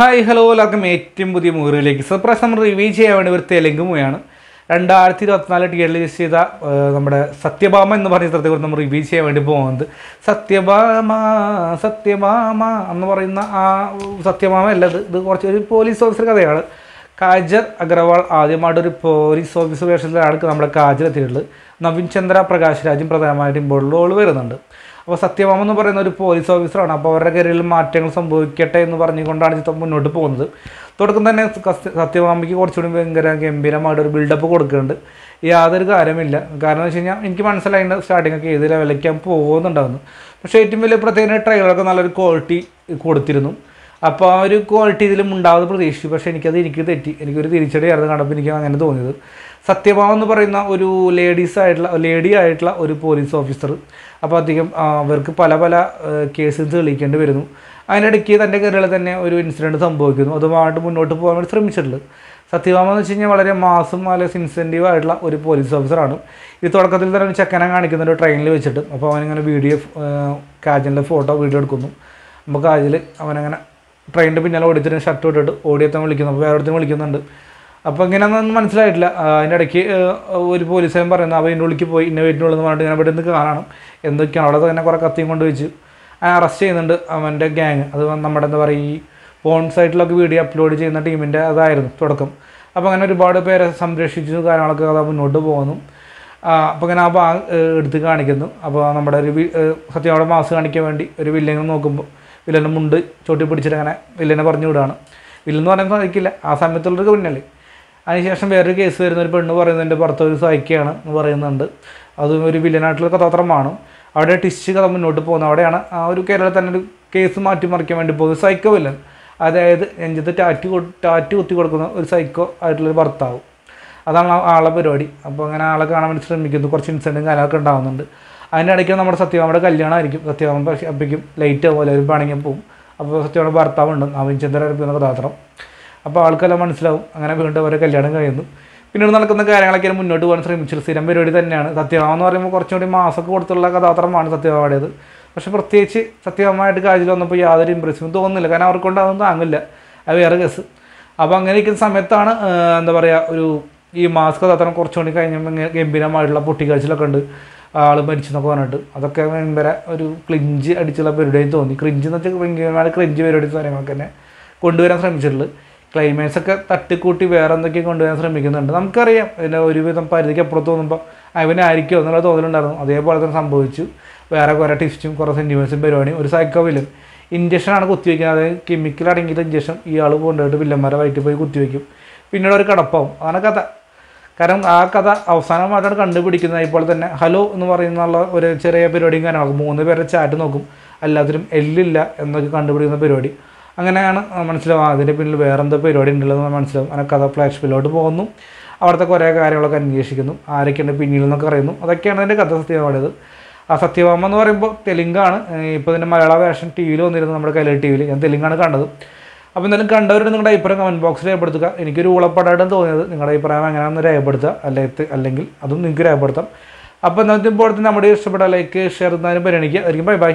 Hi hello എല്ലാവർക്കും ഏറ്റവും പുതിയ മൂവിയിലേക്ക് സർപ്രൈസ് നമ്മൾ റിവ്യൂ ചെയ്യാൻ വേണ്ടി ഒരു തെലുങ്ക് മൂവിയാണ് രണ്ടായിരത്തി ഇരുപത്തിനാല് റിലീസ് ചെയ്ത നമ്മുടെ സത്യഭാമ എന്ന് പറഞ്ഞ ചിത്രത്തെക്കുറിച്ച് നമ്മൾ റിവ്യൂ ചെയ്യാൻ വേണ്ടി പോകുന്നത്. സത്യഭാമ സത്യഭാമ എന്ന് പറയുന്ന ആ സത്യഭാമ അല്ല ഇത് ഇത് കുറച്ച് ഒരു പോലീസ് ഓഫീസർ കഥയാണ്. കാജർ അഗർവാൾ ആദ്യമായിട്ട് ഒരു പോലീസ് ഓഫീസർ വേഷത്തിലാണ് നമ്മുടെ കാജർ എത്തിയിട്ടുള്ളത്. നവീൻ ചന്ദ്ര പ്രകാശ് രാജും പ്രധാനമായിട്ടും ഇപ്പോൾ റോൾ വരുന്നുണ്ട്. അപ്പോൾ സത്യഭാമ എന്ന് പറയുന്ന ഒരു പോലീസ് ഓഫീസറാണ് അപ്പോൾ അവരുടെ കരിയറിൽ മാറ്റങ്ങൾ സംഭവിക്കട്ടെ എന്ന് പറഞ്ഞുകൊണ്ടാണ് ചിത്രം മുന്നോട്ട് പോകുന്നത്. തുടക്കം തന്നെ സത്യ- സത്യഭാമയ്ക്ക് കുറച്ചുകൂടി ഭയങ്കര ഗംഭീരമായിട്ട് ഒരു ബിൽഡപ്പ് കൊടുക്കുന്നുണ്ട്. യാതൊരു കാര്യമില്ല. കാരണം എന്ന് വെച്ച് കഴിഞ്ഞാൽ എനിക്ക് മനസ്സിലായിട്ട് സ്റ്റാർട്ടിംഗ് ഒക്കെ ഏത് ലെവലിലേക്കാൻ പോകുന്നുണ്ടായിരുന്നു പക്ഷേ ഏറ്റവും വലിയ പ്രത്യേക ട്രെയിലറൊക്കെ നല്ലൊരു ക്വാളിറ്റി കൊടുത്തിരുന്നു. അപ്പോൾ ആ ഒരു ക്വാളിറ്റി ഇതിലും ഉണ്ടാവുന്ന പ്രതീക്ഷിച്ചു. പക്ഷേ എനിക്കത് എനിക്ക് തെറ്റി. എനിക്കൊരു തിരിച്ചടിയായിരുന്നു കണ്ടപ്പോൾ എനിക്ക് അങ്ങനെ തോന്നിയത്. സത്യഭാമ എന്ന് പറയുന്ന ഒരു ലേഡീസ് ആയിട്ടുള്ള ലേഡി ആയിട്ടുള്ള ഒരു പോലീസ് ഓഫീസർ അപ്പോൾ അധികം അവർക്ക് പല പല കേസ് തെളിയിക്കേണ്ടി വരുന്നു. അതിനിടയ്ക്ക് തന്റെ കരിയറിൽ തന്നെ ഒരു ഇൻസിഡന്റ് സംഭവിക്കുന്നു. അതുമായിട്ട് മുന്നോട്ട് പോകാൻ വേണ്ടി ശ്രമിച്ചിട്ടുള്ളത് സത്യഭാമ എന്ന് വെച്ച് കഴിഞ്ഞാൽ വളരെ മാസം വളരെ സിൻസെന്റീവ് ആയിട്ടുള്ള ഒരു പോലീസ് ഓഫീസറാണ് ഇത് തുടക്കത്തിൽ തന്നെ ഒരു ചെക്കനെ കാണിക്കുന്നുണ്ട് ട്രെയിനിൽ വെച്ചിട്ട് അപ്പോൾ അവനിങ്ങനെ വീഡിയോ കാജലിന്റെ ഫോട്ടോ വീഡിയോ എടുക്കുന്നു. അപ്പോൾ കാജിൽ അവനങ്ങനെ ട്രെയിനിന്റെ പിന്നാലെ ഓടിച്ചിട്ട് ഷർട്ട് ഇട്ടിട്ട് ഓടിയെത്താൻ വിളിക്കുന്നു. അപ്പോൾ വേറെ വിളിക്കുന്നുണ്ട്. അപ്പോൾ ഇങ്ങനെയൊന്നും മനസ്സിലായിട്ടില്ല. അതിന്റെ ഇടയ്ക്ക് ഒരു പോലീസുകാരൻ പറയുന്നത് അപ്പോൾ എന്റെ ഉള്ളിക്ക് പോയി ഇന്നെ വീട്ടിന്റെ ഉള്ളിൽ പറഞ്ഞിട്ട് ഞാൻ ഇവിടെ നിന്ന് കാണണം. എന്തൊക്കെയാണ്? അവിടെ തന്നെ കുറേ കത്തിയും കൊണ്ട് വെച്ച് അറസ്റ്റ് ചെയ്യുന്നുണ്ട് അവന്റെ ഗ്യാങ് അത് നമ്മുടെ എന്താ പറയുക ഈ ഫോൺ സൈറ്റിലൊക്കെ വീഡിയോ അപ്ലോഡ് ചെയ്യുന്ന ടീമിന്റെ അതായിരുന്നു തുടക്കം. അപ്പോൾ അങ്ങനെ ഒരുപാട് പേരെ സംരക്ഷിച്ചു കാര്യങ്ങളൊക്കെ അത് മുന്നോട്ട് പോകുന്നു. അപ്പോൾ ഇങ്ങനെ ആ ഭാഗം എടുത്ത് കാണിക്കുന്നു. അപ്പോൾ നമ്മുടെ ഒരു സത്യം അവിടെ മാസ് കാണിക്കാൻ വേണ്ടി ഒരു വില്ലങ്ങൾ നോക്കുമ്പോൾ വില്ലന്റെ മുണ്ട് ചോട്ടി പിടിച്ചിട്ട് അങ്ങനെ വില്ലനെ പറഞ്ഞു വിടുകയാണ്. വില്ലെന്ന് പറയാൻ സാധിക്കില്ല ആ സമയത്തുള്ളൊരു പിന്നല്ലേ അതിനുശേഷം വേറൊരു കേസ് വരുന്ന ഒരു പെണ്ണ് പറയുന്നത് എന്റെ ഭർത്താവ് ഒരു സഹിക്കുകയാണ് എന്ന് പറയുന്നുണ്ട്. അതും ഒരു വില്ലനായിട്ടുള്ള കഥാപാത്രമാണ്. അവിടെ ടിസ്റ്റ് കഥ മുന്നോട്ട് പോകുന്നത് അവിടെയാണ് ആ ഒരു കേരളത്തിൽ തന്നെ ഒരു കേസ് മാറ്റിമറിക്കാൻ വേണ്ടി പോകുന്നത് സൈക്കോ വില്ലൻ. അതായത് നെഞ്ചത്ത് ടാറ്റ് ടാറ്റു കുത്തി കൊടുക്കുന്ന ഒരു സൈക്കോ ആയിട്ടുള്ളൊരു ഭർത്താവ്. അതാണ് ആളെ പരിപാടി. അപ്പോൾ അങ്ങനെ ആളെ കാണാൻ വേണ്ടി ശ്രമിക്കുന്നു. കുറച്ച് ഇൻസിഡന്റും കാര്യങ്ങളൊക്കെ ഉണ്ടാകുന്നുണ്ട് അതിന്റെ ഇടയ്ക്ക് നമ്മുടെ സത്യഭാമയുടെ കല്യാണമായിരിക്കും. സത്യഭാമ പക്ഷേ അപ്പോഴേക്കും ലൈറ്റ് പോലെ ഒരു പണിങ്ങി പോകും അപ്പോൾ സത്യഭാമ ഭർത്താവുണ്ട് നവീൻ ചന്ദ്ര എന്ന കഥാപാത്രം അപ്പോൾ ആൾക്കെല്ലാം മനസ്സിലാവും. അങ്ങനെ വീണ്ടും അവരെ കല്യാണം കഴിയുന്നു. പിന്നീട് നടക്കുന്ന കാര്യങ്ങളൊക്കെ മുന്നോട്ട് പോകാൻ ശ്രമിച്ചു സ്ഥിരം പരിപാടി തന്നെയാണ്. സത്യഭാമ എന്ന് പറയുമ്പോൾ കുറച്ചുകൂടി മാസമൊക്കെ കൊടുത്തുള്ള കഥാപാത്രമാണ് സത്യഭാമയുടേത്. പക്ഷേ പ്രത്യേകിച്ച് സത്യഭാമയായിട്ട് കാജിൽ വന്നപ്പോൾ യാതൊരു ഇമ്പ്രസീവും തോന്നുന്നില്ല. കാരണം അവർക്കൊണ്ട് അതൊന്നും താങ്ങില്ല. അത് വേറെ കേസ് അപ്പോൾ അങ്ങനെ ഇരിക്കുന്ന സമയത്താണ് എന്താ പറയുക ഒരു ഈ മാസ്ക് കഥാപാത്രം കുറച്ചുകൂടി കഴിഞ്ഞപ്പോൾ ഗംഭീരമായിട്ടുള്ള പൊട്ടിക്കാഴ്ചയിലൊക്കെ ഉണ്ട്. ആൾ മരിച്ചെന്നൊക്കെ പറഞ്ഞിട്ട്. അതൊക്കെ ഭയങ്കര ഒരു ക്ലിഞ്ച് അടിച്ചുള്ള പരിപാടിയായി തോന്നി. ക്രിഞ്ച് എന്ന് വെച്ചാൽ ഭയങ്കരമായ ക്രിഞ്ച് പരിപാടി കാര്യങ്ങളൊക്കെ തന്നെ കൊണ്ടുവരാൻ ശ്രമിച്ചിട്ടുള്ളത് ക്ലൈമാക്സ് ഒക്കെ തട്ടിക്കൂട്ടി വേറെ എന്തൊക്കെയും കൊണ്ടുവരാൻ ശ്രമിക്കുന്നുണ്ട്. നമുക്കറിയാം ഇതിന്റെ ഒരുവിധം പരിധിക്ക് അപ്പുറത്ത് തോന്നുമ്പോൾ അവനായിരിക്കും എന്നുള്ള തോന്നലുണ്ടായിരുന്നു. അതേപോലെ തന്നെ സംഭവിച്ചു. വേറെ കുറേ ടിസ്റ്റും കുറേ സെന്റിമെൻസും പരിപാടിയും ഒരു സൈക്കോ വില്ലൻ ഇഞ്ചക്ഷനാണ് കുത്തിവെക്കുന്നത്. അതായത് കെമിക്കൽ അടങ്ങിയിട്ട് ഇഞ്ചക്ഷൻ ഇയാൾ കൊണ്ടുപോയിട്ട് വില്ലന്മാരെ വയറ്റിൽ പോയി കുത്തിവെക്കും. പിന്നീട് ഒരു കടപ്പാവും. അതാണ് കഥ. കാരണം ആ കഥ അവസാനമായിട്ടാണ് കണ്ടുപിടിക്കുന്നത്. ഇപ്പോൾ തന്നെ ഹലോ എന്ന് പറയുന്ന ഒരു ചെറിയ പരിപാടിയും കാര്യങ്ങളൊക്കെ മൂന്ന് പേരെ ചാറ്റ് നോക്കും. എല്ലാത്തിനും എല്ലില്ല എന്നൊക്കെ കണ്ടുപിടിക്കുന്ന പരിപാടി. അങ്ങനെയാണ് മനസ്സിലാവും അതിന്റെ പിന്നിൽ വേറെന്തോ പരിപാടി എന്ന് മനസ്സിലാവും. അങ്ങനെ കഥ ഫ്ലാഷ് ബില്ലോട്ട് പോകുന്നു. അവിടുത്തെ കുറേ കാര്യങ്ങളൊക്കെ അന്വേഷിക്കുന്നു. ആരൊക്കെയാണ് പിന്നിൽ എന്നൊക്കെ അറിയുന്നു അതൊക്കെയാണ് അതിന്റെ കഥ സത്യമാണത് ആ സത്യഭാമ എന്ന് പറയുമ്പോൾ തെലുങ്കാണ്. ഇപ്പോൾ ഇതിന്റെ മലയാള വേഷൻ ടി വിയിൽ വന്നിരുന്നു നമ്മുടെ കലർ ടി വിയിൽ ഞാൻ തെലുങ്കാണ് കണ്ടത്. അപ്പോൾ എന്തായാലും കണ്ടവരുടെ നിങ്ങളുടെ അഭിപ്രായം കമന്റ് ബോക്സിൽ രേഖപ്പെടുത്തുക. എനിക്കൊരു ഊളപ്പടായിട്ടാണ് തോന്നിയത്. നിങ്ങളുടെ അഭിപ്രായം എങ്ങനെയാണെന്ന് രേഖപ്പെടുത്തുക. അല്ലെങ്കിൽ അല്ലെങ്കിൽ അതും നിങ്ങൾക്ക് രേഖപ്പെടുത്താം. അപ്പോൾ ഇന്നത്തെ ഇപ്പോൾ നമ്മുടെ ഇഷ്ടപ്പെട്ട ലൈക്ക് ഷെയർ എന്നാലും പരിഗണിക്കുക. ആയിരിക്കും ബൈ ബൈ